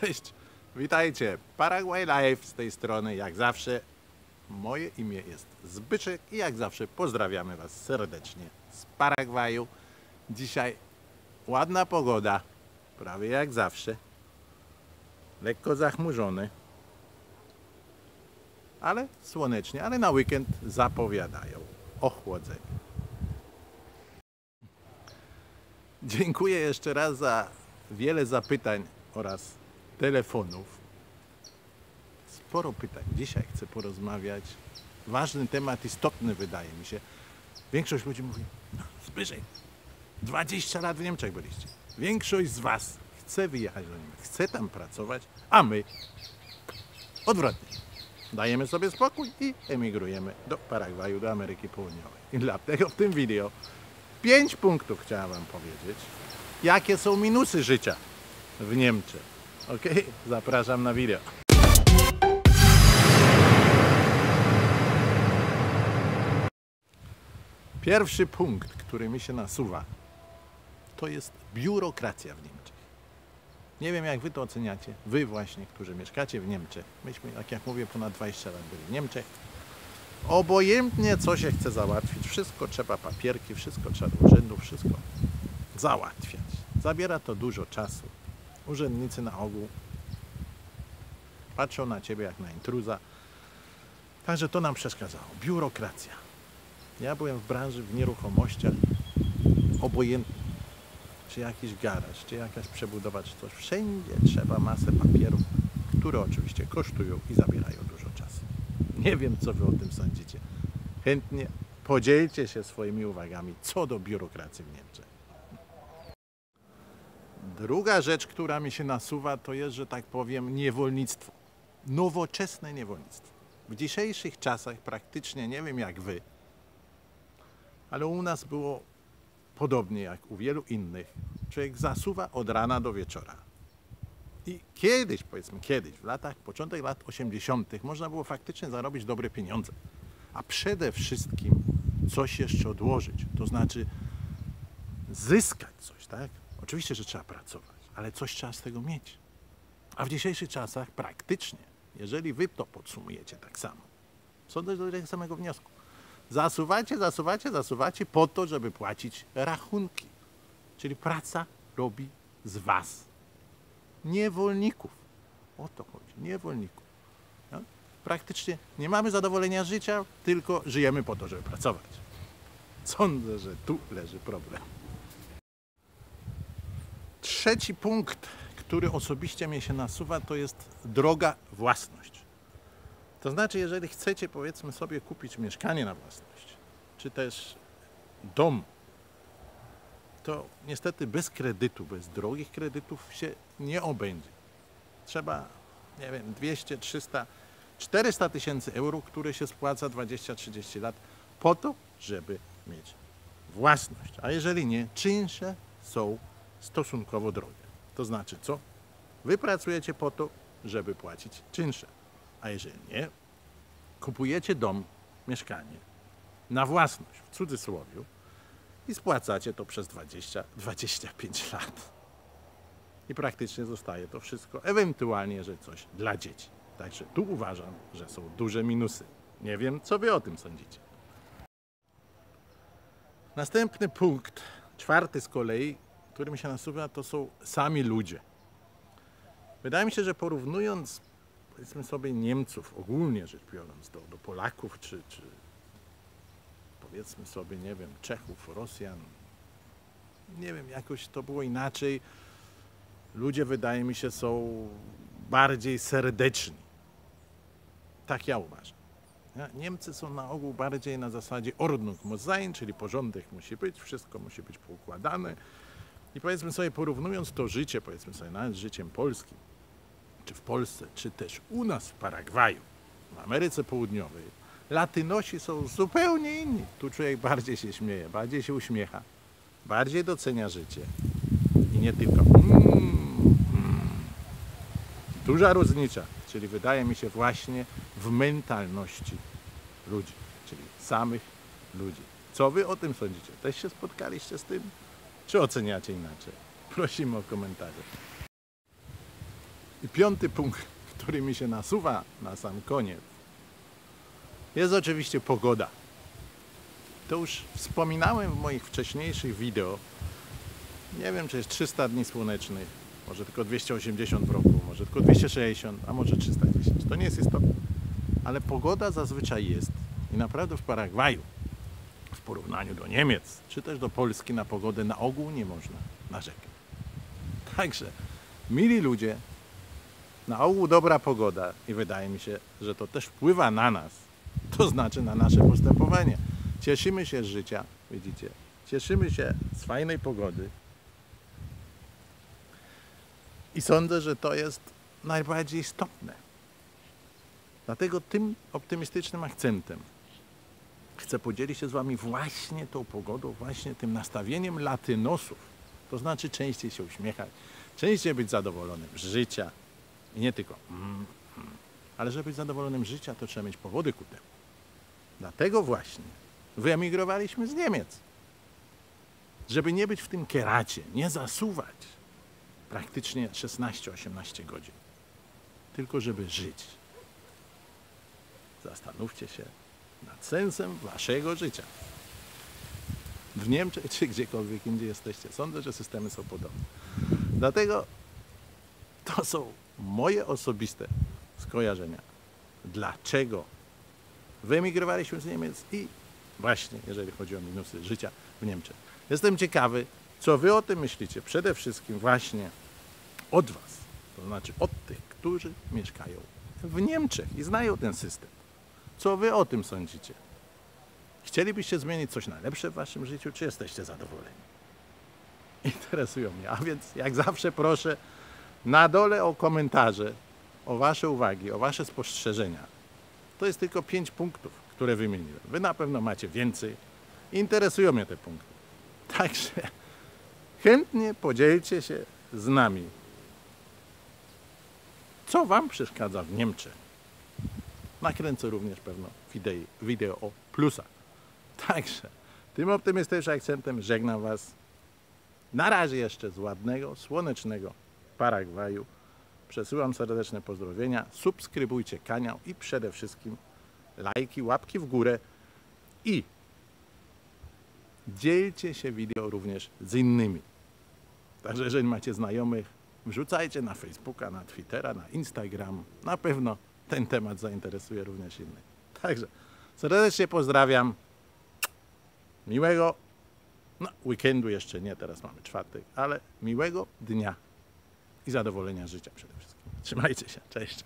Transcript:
Cześć, witajcie. Paraguay Live z tej strony, jak zawsze. Moje imię jest Zbyszek i jak zawsze pozdrawiamy Was serdecznie z Paragwaju. Dzisiaj ładna pogoda, prawie jak zawsze. Lekko zachmurzony, ale słonecznie, ale na weekend zapowiadają ochłodzenie. Dziękuję jeszcze raz za wiele zapytań oraz telefonów. Sporo pytań. Dzisiaj chcę porozmawiać. Ważny temat, istotny wydaje mi się. Większość ludzi mówi, no, Zbyszek, 20 lat w Niemczech byliście. Większość z Was chce wyjechać do Niemiec, chce tam pracować, a my odwrotnie. Dajemy sobie spokój i emigrujemy do Paragwaju, do Ameryki Południowej. I dlatego w tym wideo pięć punktów chciałem Wam powiedzieć, jakie są minusy życia w Niemczech. Ok, zapraszam na video. Pierwszy punkt, który mi się nasuwa, to jest biurokracja w Niemczech. Nie wiem, jak Wy to oceniacie. Wy właśnie, którzy mieszkacie w Niemczech. Myśmy, tak jak mówię, ponad 20 lat byli w Niemczech. Obojętnie, co się chce załatwić, wszystko trzeba, papierki, wszystko trzeba urzędu, wszystko załatwiać. Zabiera to dużo czasu. Urzędnicy na ogół patrzą na Ciebie jak na intruza. Także to nam przeszkadzało. Biurokracja. Ja byłem w branży w nieruchomościach obojętnie. Czy jakiś garaż, czy jakaś przebudowa, czy coś. Wszędzie trzeba masę papierów, które oczywiście kosztują i zabierają dużo czasu. Nie wiem, co Wy o tym sądzicie. Chętnie podzielcie się swoimi uwagami co do biurokracji w Niemczech. Druga rzecz, która mi się nasuwa, to jest, że tak powiem, niewolnictwo. Nowoczesne niewolnictwo. W dzisiejszych czasach praktycznie, nie wiem jak wy, ale u nas było podobnie jak u wielu innych. Człowiek zasuwa od rana do wieczora. I kiedyś, powiedzmy kiedyś, w latach, początek lat 80., można było faktycznie zarobić dobre pieniądze. A przede wszystkim coś jeszcze odłożyć, to znaczy zyskać coś, tak? Oczywiście, że trzeba pracować, ale coś trzeba z tego mieć. A w dzisiejszych czasach praktycznie, jeżeli wy to podsumujecie tak samo, co do tego samego wniosku, zasuwacie, zasuwacie, zasuwacie po to, żeby płacić rachunki. Czyli praca robi z was niewolników. O to chodzi, niewolników. No? Praktycznie nie mamy zadowolenia życia, tylko żyjemy po to, żeby pracować. Sądzę, że tu leży problem. Trzeci punkt, który osobiście mnie się nasuwa, to jest droga własność. To znaczy, jeżeli chcecie, powiedzmy sobie, kupić mieszkanie na własność, czy też dom, to niestety bez kredytu, bez drogich kredytów się nie obędzie. Trzeba, nie wiem, 200, 300, 400 tysięcy euro, które się spłaca 20-30 lat po to, żeby mieć własność. A jeżeli nie, czynsze są stosunkowo drogie. To znaczy co? Wy pracujecie po to, żeby płacić czynsze. A jeżeli nie, kupujecie dom, mieszkanie na własność, w cudzysłowie, i spłacacie to przez 20-25 lat. I praktycznie zostaje to wszystko, ewentualnie, że coś dla dzieci. Także tu uważam, że są duże minusy. Nie wiem, co wy o tym sądzicie. Następny punkt, czwarty z kolei, który mi się nasuwa, to są sami ludzie. Wydaje mi się, że porównując, powiedzmy sobie, Niemców, ogólnie rzecz biorąc, do, do Polaków, czy, czy powiedzmy sobie, nie wiem, Czechów, Rosjan, nie wiem, jakoś to było inaczej. Ludzie, wydaje mi się, są bardziej serdeczni. Tak ja uważam. Niemcy są na ogół bardziej na zasadzie Ordnung muss sein, czyli porządek musi być, wszystko musi być poukładane. I powiedzmy sobie, porównując to życie, powiedzmy sobie, nawet z życiem polskim, czy w Polsce, czy też u nas w Paragwaju, w Ameryce Południowej, Latynosi są zupełnie inni. Tu człowiek bardziej się śmieje, bardziej się uśmiecha, bardziej docenia życie. I nie tylko. Mm, mm. Duża różnica, czyli wydaje mi się właśnie w mentalności ludzi, czyli samych ludzi. Co wy o tym sądzicie? Też się spotkaliście z tym? Czy oceniacie inaczej? Prosimy o komentarze. I piąty punkt, który mi się nasuwa na sam koniec, jest oczywiście pogoda. To już wspominałem w moich wcześniejszych wideo. Nie wiem, czy jest 300 dni słonecznych, może tylko 280 w roku, może tylko 260, a może 310. To nie jest istotne. Ale pogoda zazwyczaj jest. I naprawdę w Paragwaju, porównaniu do Niemiec, czy też do Polski na pogodę na ogół nie można narzekać. Także, mili ludzie, na ogół dobra pogoda i wydaje mi się, że to też wpływa na nas, to znaczy na nasze postępowanie. Cieszymy się z życia, widzicie, cieszymy się z fajnej pogody i sądzę, że to jest najbardziej istotne. Dlatego tym optymistycznym akcentem chcę podzielić się z Wami właśnie tą pogodą, właśnie tym nastawieniem latynosów. To znaczy częściej się uśmiechać, częściej być zadowolonym z życia, i nie tylko. Mm, mm. Ale żeby być zadowolonym z życia, to trzeba mieć powody ku temu. Dlatego właśnie wyemigrowaliśmy z Niemiec. Żeby nie być w tym kieracie, nie zasuwać praktycznie 16-18 godzin. Tylko żeby żyć. Zastanówcie się nad sensem waszego życia. W Niemczech czy gdziekolwiek indziej jesteście. Sądzę, że systemy są podobne. Dlatego to są moje osobiste skojarzenia. Dlaczego wyemigrowaliśmy z Niemiec i właśnie, jeżeli chodzi o minusy życia w Niemczech. Jestem ciekawy, co wy o tym myślicie. Przede wszystkim właśnie od was, to znaczy od tych, którzy mieszkają w Niemczech i znają ten system. Co wy o tym sądzicie? Chcielibyście zmienić coś na lepsze w waszym życiu, czy jesteście zadowoleni? Interesują mnie. A więc, jak zawsze, proszę na dole o komentarze, o Wasze uwagi, o Wasze spostrzeżenia. To jest tylko pięć punktów, które wymieniłem. Wy na pewno macie więcej. Interesują mnie te punkty. Także chętnie podzielcie się z nami, co Wam przeszkadza w Niemczech. Nakręcę również pewno wideo, wideo o plusach. Także tym optymistycznym akcentem żegnam Was. Na razie jeszcze z ładnego, słonecznego Paragwaju. Przesyłam serdeczne pozdrowienia. Subskrybujcie kanał i przede wszystkim lajki, łapki w górę i dzielcie się wideo również z innymi. Także jeżeli macie znajomych, wrzucajcie na Facebooka, na Twittera, na Instagram. Na pewno ten temat zainteresuje również innych. Także serdecznie pozdrawiam. Miłego no, weekendu jeszcze nie, teraz mamy czwartek, ale miłego dnia i zadowolenia życia przede wszystkim. Trzymajcie się, cześć.